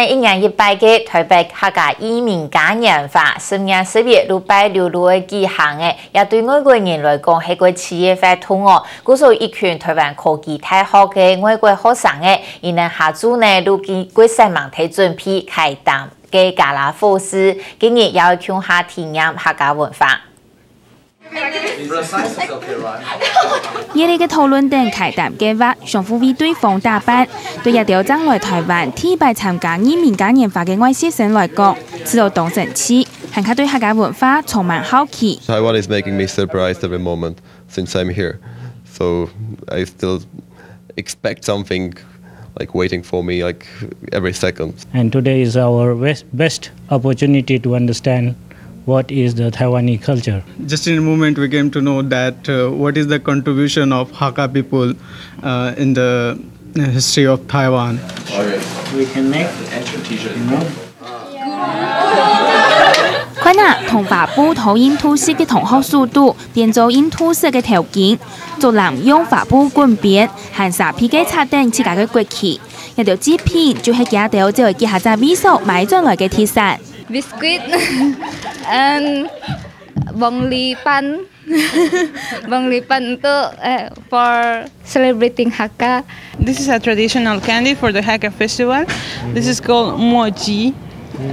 一年一百个台北客家移民嘉年华，十年十月六百六六的举行诶，也对外国人来讲系个企业活动哦。故说一群台湾科技大学嘅外国学生诶，伊能下组呢，如今国际网体准备开档嘅加拉福斯，今日要去下体验客家文化。热烈嘅讨论等开谈计划，相互为对方打扮。对一条将来台湾提拜参加移民嘉年华嘅外学生来讲，知道当神奇，还佢对客家文化充满好奇。Taiwan is making me surprised every moment since I'm here, so I still expect something like waiting for me like every second. And today is our best opportunity to understand what is the Taiwanese culture. Just in a moment, we came to know that uh, what is the contribution of Hakka people uh, in the history of Taiwan. 同法布投影吐色嘅同学速度，变做印吐色嘅条件，做人用法布滚边，含沙皮嘅插灯自家嘅国旗，一条纸片就系夹条就会记下在美术买转来嘅 T 恤。Biscuit and bonglipan bonglipan untuk uh, for celebrating Hakka. This is a traditional candy for the Hakka festival. This is called mochi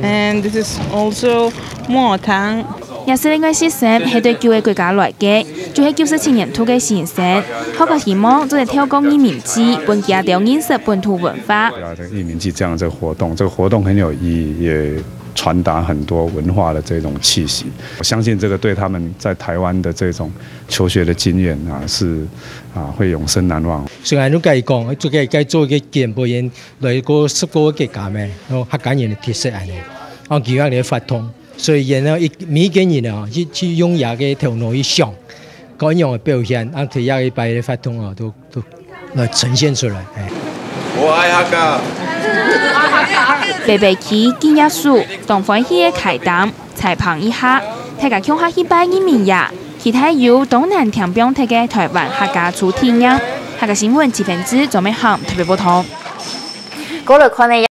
and this is also mo tang. 也是另外些生系对旧嘅国家来嘅，就系九十七年土嘅先生，好个希望做係挑工移民季，本家掉认识本土文化。对啊，这个移民季这样这个活动，这个活动很有意义，也。传达很多文化的这种气息，我相信这个对他们在台湾的这种求学的经验啊，是啊会永生难忘。虽然都介讲，做嘅介做嘅健播员来个十个嘅家咩，哦客家人嘅特色安尼，哦其他嘅发通，所以然后一每个人啊去去用亚嘅头脑一想，各样嘅表现，啊睇下一摆嘅发通啊，都都来呈现出来。我爱客家。白白旗、金叶树、东欢喜的开档，采访一下，大家看下去拜一面呀。其他有东南天边睇嘅台湾客家出天呀，客家新闻几分之做咩行特别不同。过来看呢。